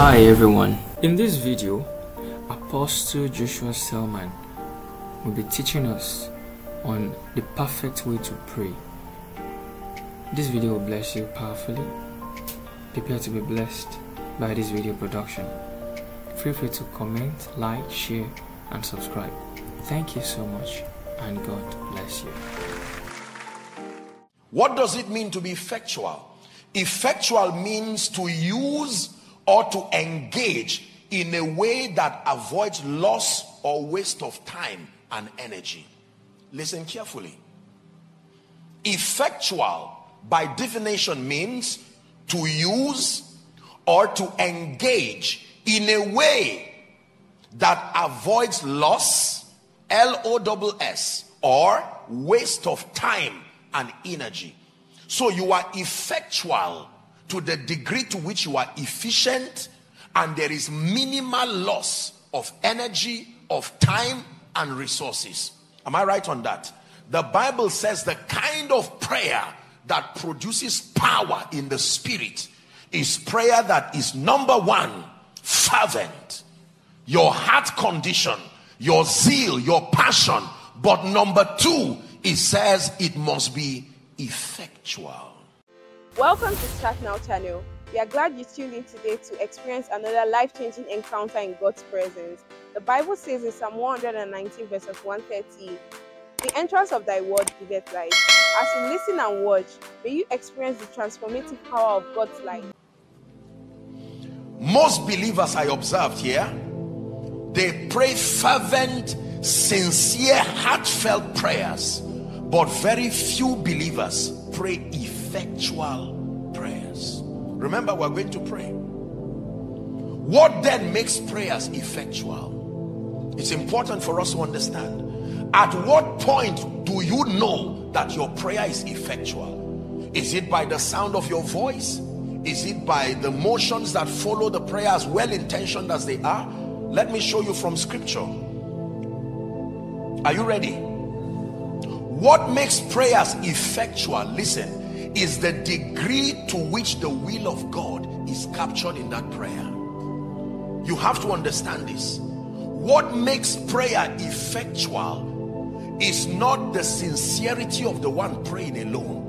Hi everyone. In this video, Apostle Joshua Selman will be teaching us on the perfect way to pray. This video will bless you powerfully. Prepare to be blessed by this video production. Feel free to comment, like, share, and subscribe. Thank you so much, and God bless you. What does it mean to be effectual? Effectual means to use or to engage in a way that avoids loss or waste of time and energy. Listen carefully. Effectual, by definition, means to use or to engage in a way that avoids loss, L O S S, or waste of time and energy. So you are effectual to the degree to which you are efficient and there is minimal loss of energy, of time, and resources. Am I right on that? The Bible says the kind of prayer that produces power in the spirit is prayer that is number one, fervent. Your heart condition, your zeal, your passion. But number two, it says it must be effectual. Welcome to Start Now channel. We are glad you tuned in today to experience another life-changing encounter in God's presence. The Bible says in Psalm 119 verses 130, The entrance of thy word giveth light. As you listen and watch, may you experience the transformative power of God's light. Most believers I observed here, they pray fervent, sincere, heartfelt prayers, but very few believers pray effectual prayers. Remember, we're going to pray. What then makes prayers effectual? It's important for us to understand. At what point do you know that your prayer is effectual? Is it by the sound of your voice? Is it by the motions that follow the prayer as well intentioned as they are? Let me show you from scripture. Are you ready? What makes prayers effectual, listen, is the degree to which the will of God is captured in that prayer. You have to understand this. What makes prayer effectual is not the sincerity of the one praying alone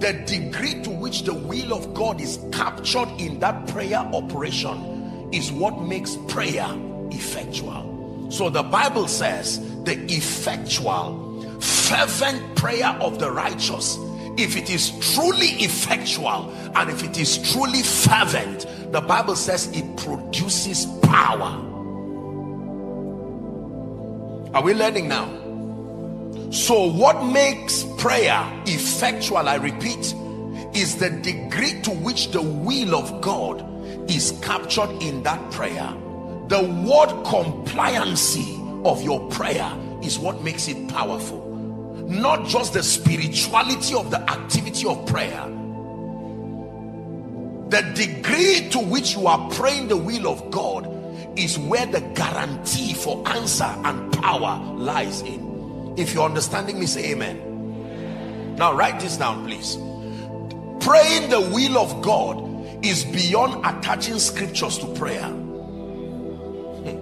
the degree to which the will of God is captured in that prayer operation is what makes prayer effectual. So the Bible says the effectual, fervent prayer of the righteous, if it is truly effectual and if it is truly fervent, the Bible says it produces power. Are we learning now? So, what makes prayer effectual, I repeat, is the degree to which the will of God is captured in that prayer. The word compliancy of your prayer is what makes it powerful, not just the spirituality of the activity of prayer. The degree to which you are praying the will of God is where the guarantee for answer and power lies in. If you're understanding me, say amen. Now, write this down, please. Praying the will of God is beyond attaching scriptures to prayer. Hmm.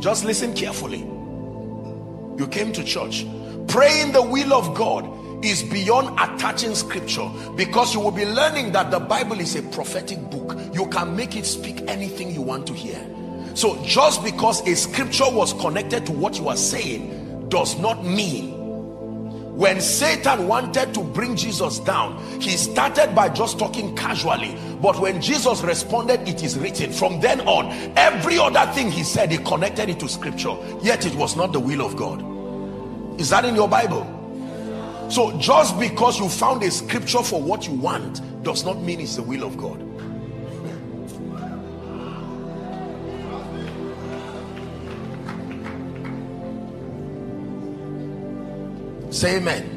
Just listen carefully. You came to church. Praying the will of God is beyond attaching scripture because you will be learning that the Bible is a prophetic book. You can make it speak anything you want to hear. So just because a scripture was connected to what you are saying does not mean when Satan wanted to bring Jesus down, he started by just talking casually. But when Jesus responded, it is written. From then on, every other thing he said, he connected it to scripture. Yet it was not the will of God. Is that in your Bible? So just because you found a scripture for what you want does not mean it's the will of God. Say amen.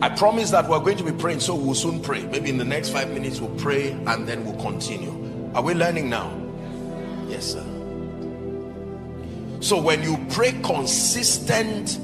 I promise that we're going to be praying, so we'll soon pray. Maybe in the next five minutes, we'll pray and then we'll continue. Are we learning now? Yes, sir. So when you pray consistent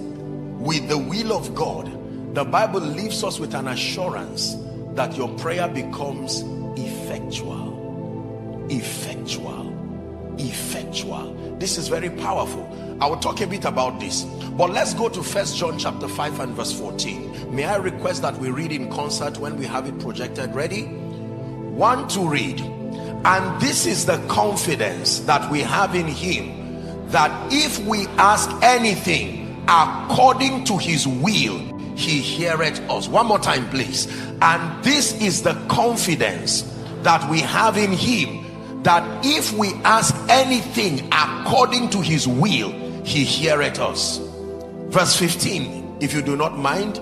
with the will of God, the Bible leaves us with an assurance that your prayer becomes effectual. Effectual. Effectual. This is very powerful. I will talk a bit about this. But let's go to First John chapter 5 and verse 14. May I request that we read in concert when we have it projected ready? One to read. And this is the confidence that we have in him that if we ask anything according to his will, he heareth us. One more time, please. And this is the confidence that we have in him that if we ask anything according to his will, he heareth us. Verse 15, if you do not mind.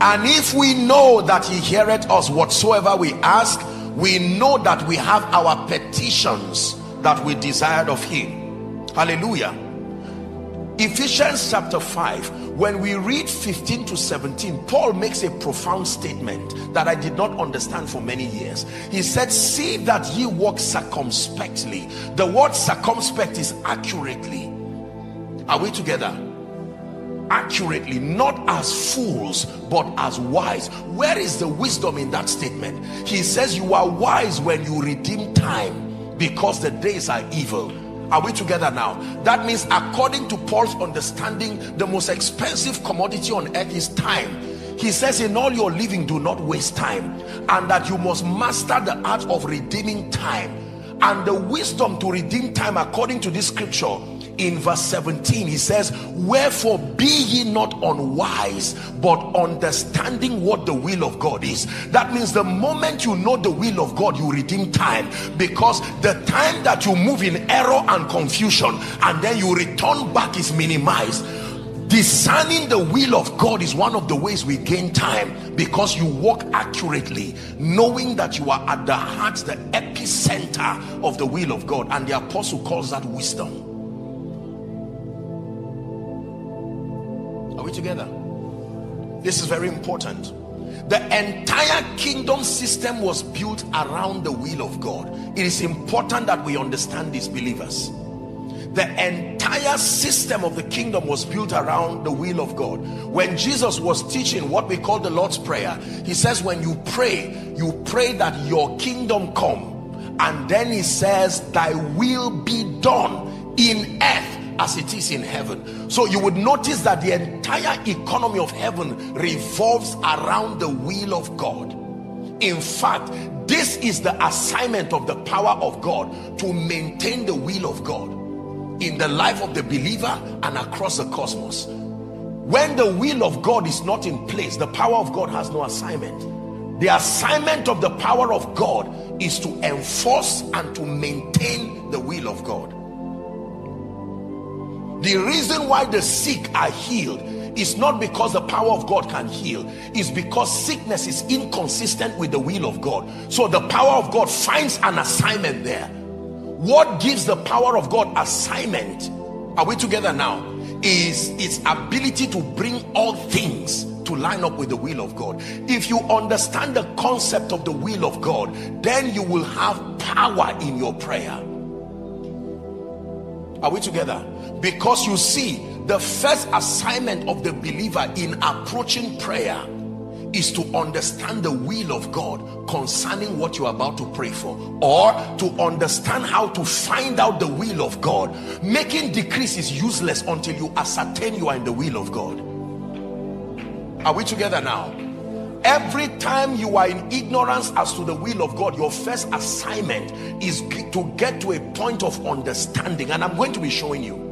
And if we know that he heareth us whatsoever we ask, we know that we have our petitions that we desired of him. Hallelujah. Ephesians chapter 5, when we read 15 to 17, Paul makes a profound statement that I did not understand for many years. He said, See that ye walk circumspectly. The word circumspect is accurately. Are we together? accurately not as fools but as wise where is the wisdom in that statement he says you are wise when you redeem time because the days are evil are we together now? That means according to paul's understanding the most expensive commodity on earth is time. He says in all your living do not waste time and that you must master the art of redeeming time and the wisdom to redeem time according to this scripture in verse 17 he says wherefore be ye not unwise but understanding what the will of god is. That means the moment you know the will of god you redeem time. Because the time that you move in error and confusion and then you return back is minimized. Discerning the will of God is one of the ways we gain time. Because you walk accurately knowing that you are at the heart the epicenter of the will of God. And the apostle calls that wisdom together? This is very important. The entire kingdom system was built around the will of God. It is important that we understand these believers. The entire system of the kingdom was built around the will of God. When Jesus was teaching what we call the Lord's Prayer, he says, When you pray, you pray that your kingdom come. And then he says, Thy will be done in earth as it is in heaven. So you would notice that the entire economy of heaven revolves around the will of God. In fact this is the assignment of the power of God to maintain the will of God in the life of the believer and across the cosmos. When the will of God is not in place the power of God has no assignment. The assignment of the power of God is to enforce and to maintain the will of God the reason why the sick are healed is not because the power of God can heal. Is because sickness is inconsistent with the will of God. So the power of God finds an assignment there. What gives the power of God assignment are we together now is its ability to bring all things to line up with the will of God. If you understand the concept of the will of God then you will have power in your prayer are we together? Because you see the first assignment of the believer in approaching prayer is to understand the will of God concerning what you're about to pray for or to understand how to find out the will of God. Making decrees is useless until you ascertain you are in the will of God. Are we together now every time you are in ignorance as to the will of God your first assignment is to get to a point of understanding and I'm going to be showing you.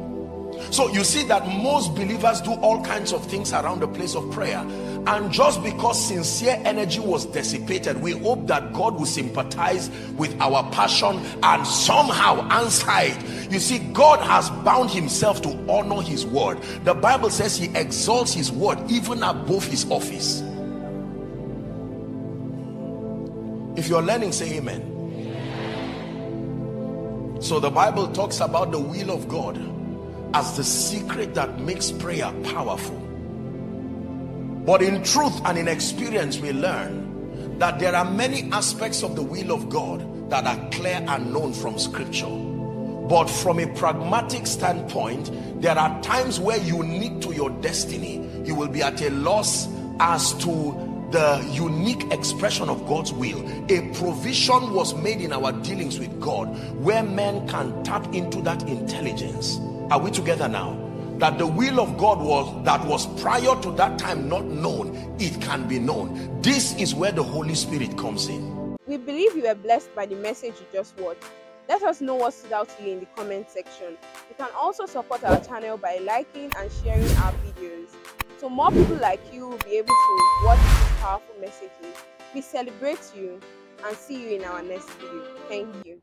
So you see that most believers do all kinds of things around the place of prayer and just because sincere energy was dissipated we hope that God will sympathize with our passion and somehow answer it. You see God has bound himself to honor his word. The Bible says he exalts his word even above his office you're learning say amen. So the Bible talks about the will of God as the secret that makes prayer powerful. But in truth and in experience we learn that there are many aspects of the will of God that are clear and known from scripture. But from a pragmatic standpoint there are times where you need to your destiny. You will be at a loss as to the unique expression of God's will. A provision was made in our dealings with God where men can tap into that intelligence. Are we together now? That the will of God was that was prior to that time not known, it can be known. This is where the Holy Spirit comes in. We believe you were blessed by the message you just watched. Let us know what stood out to you in the comment section. You can also support our channel by liking and sharing our videos. So more people like you will be able to watch powerful messages. We celebrate you and see you in our next video. Thank you.